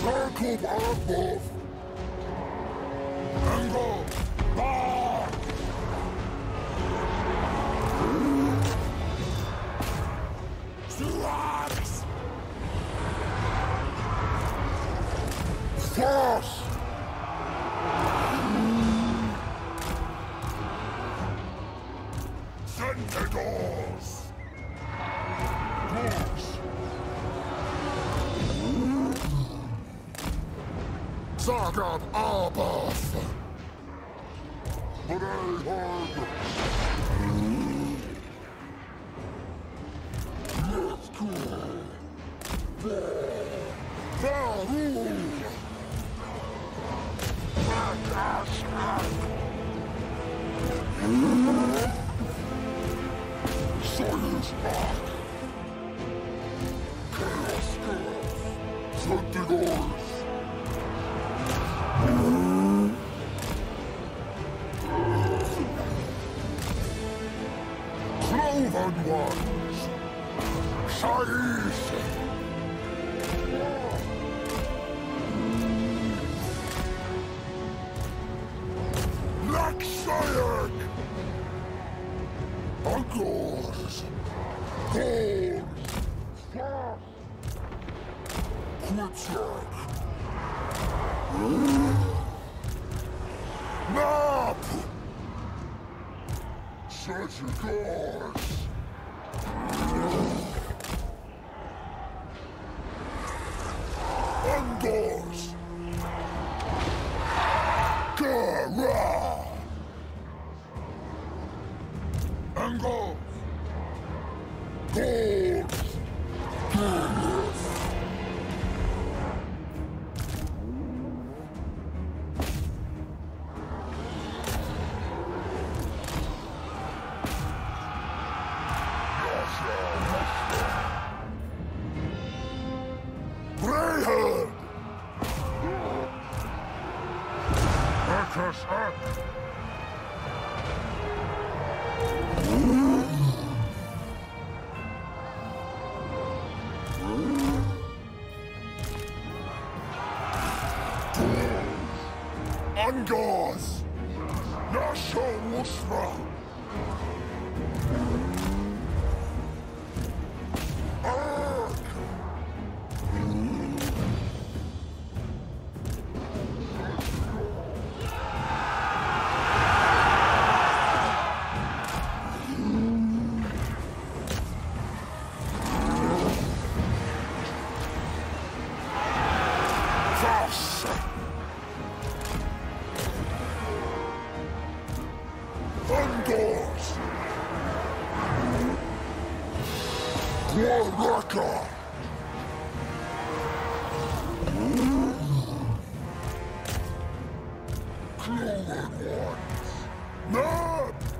Jacob Arbov! Ango! Ah! Surax! Force! Sentinels! Zagab Arbath! Brayhard! Go! Varul! Ark! Chaos Girls! Sentinels! Cloven Ones! Shais! Lakshayek! Ungors! Gold! Surgicals! Ungors! Gara! Ungors! Gold! Brayhead! Marcus up! Ungors! Nasha Wusra! Undors! Waraka! Cloven Ones! Nab!